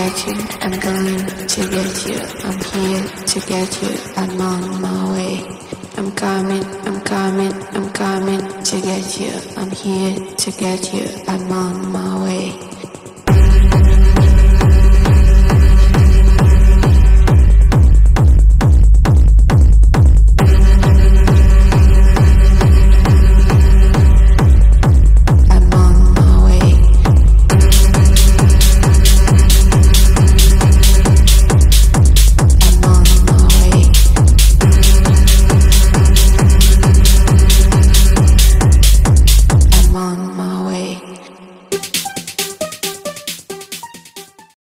get you, I'm going to get you, I'm here to get you, I'm on my way. I'm coming, I'm coming, I'm coming to get you, I'm here to get you, I'm on my way.